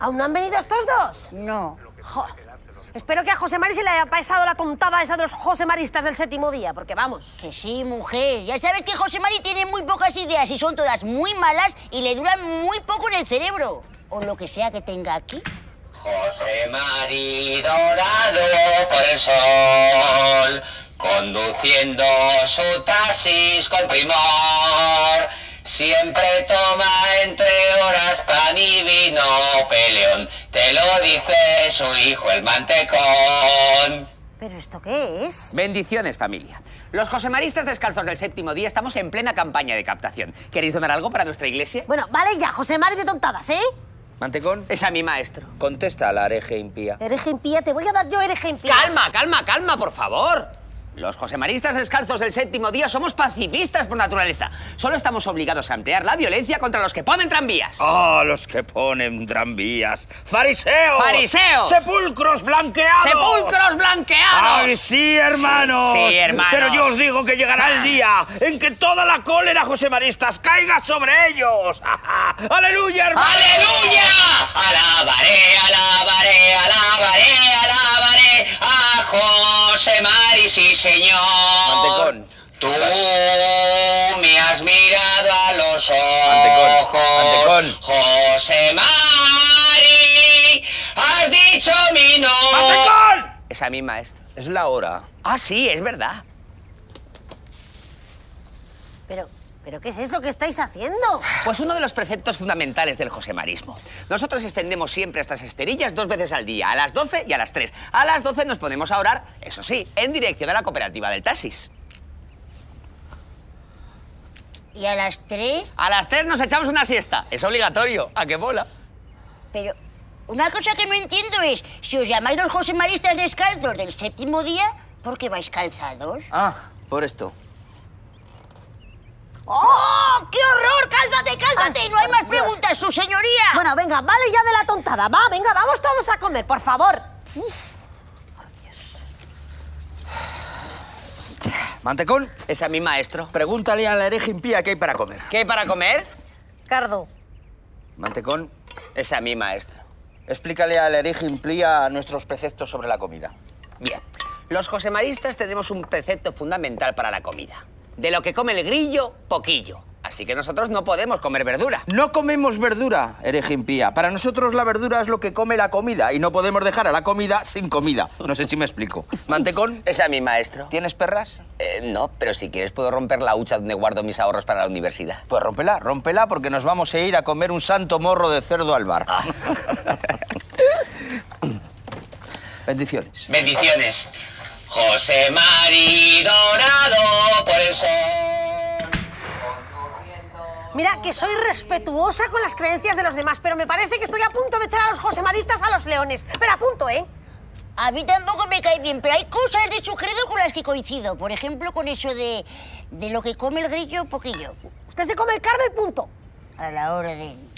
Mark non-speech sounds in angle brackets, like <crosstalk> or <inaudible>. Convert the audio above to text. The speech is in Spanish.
¿Aún no han venido estos dos? No. Jo. Espero que a José Mari se le haya pasado la tontada esa de los Josemaristas del séptimo día, porque vamos. Que sí, mujer. Ya sabes que José Mari tiene muy pocas ideas y son todas muy malas y le duran muy poco en el cerebro. O lo que sea que tenga aquí. José Mari dorado por el sol, conduciendo su taxis con primor. Siempre toma entre horas pan y vino, peleón. Te lo dice su hijo el mantecón. ¿Pero esto qué es? Bendiciones, familia. Los josemaristas descalzos del séptimo día estamos en plena campaña de captación. ¿Queréis donar algo para nuestra iglesia? Bueno, vale ya, José Mari de tontadas, ¿eh? Mantecón, Es a mi maestro. contesta a la hereje impía. Hereje impía, te voy a dar yo hereje impía. Calma, calma, calma, por favor. Los josemaristas descalzos del séptimo día somos pacifistas por naturaleza. Solo estamos obligados a emplear la violencia contra los que ponen tranvías. ¡Ah, los que ponen tranvías! ¡Fariseos! ¡Fariseos! ¡Sepulcros blanqueados! ¡Sepulcros blanqueados! ¡Ay, sí, hermanos! Sí, hermanos. Pero yo os digo que llegará el día en que toda la cólera josemaristas caiga sobre ellos. <laughs> ¡Aleluya, hermanos! ¡Aleluya! Alabaré, alabaré, alabaré, alabaré a José sí señor. Mantecón. Tú me has mirado a los ojos. Mantecón. José Mari, has dicho mi nombre. ¡Mantecón! Es a mi maestro. Es la hora. Ah, sí, es verdad. Pero, ¿pero qué es eso que estáis haciendo? Pues uno de los preceptos fundamentales del josemarismo. Nosotros extendemos siempre estas esterillas dos veces al día, a las 12 y a las 3. A las 12 nos ponemos a orar, eso sí, en dirección a la cooperativa del taxis. ¿Y a las tres? A las 3 nos echamos una siesta. Es obligatorio. ¿A qué bola? Pero una cosa que no entiendo es, si os llamáis los José Maristas descalzos del séptimo día, ¿por qué vais calzados? Ah, por esto. ¡Oh! ¡Qué horror! ¡Cálzate, cálzate! Ay, no hay más Dios. preguntas, su señoría. Bueno, venga, vale ya de la tontada. Va, venga, vamos todos a comer, por favor. Mantecón, Es a mi maestro. pregúntale a la hereje impía qué hay para comer. ¿Qué hay para comer? Cardo. Mantecón, Es a mi maestro. explícale a la hereje impía nuestros preceptos sobre la comida. Bien, los josemaristas tenemos un precepto fundamental para la comida. De lo que come el grillo, poquillo. Así que nosotros no podemos comer verdura. No comemos verdura, hereje impía. Para nosotros la verdura es lo que come la comida y no podemos dejar a la comida sin comida. No sé si me explico. Mantecón, <laughs> Es a mi maestro. ¿tienes perras? Eh, no, pero si quieres puedo romper la hucha donde guardo mis ahorros para la universidad. Pues rómpela, rómpela porque nos vamos a ir a comer un santo morro de cerdo al bar. <laughs> Bendiciones. Bendiciones. José Mari dorado por el sol. Mira, que soy respetuosa con las creencias de los demás, pero me parece que estoy a punto de echar a los Josemaristas a los leones. Pero a punto, ¿eh? A mí tampoco me cae bien, pero hay cosas de su credo con las que coincido. Por ejemplo, con eso de, de lo que come el grillo, poquillo. Usted se come el cardo y punto. A la orden.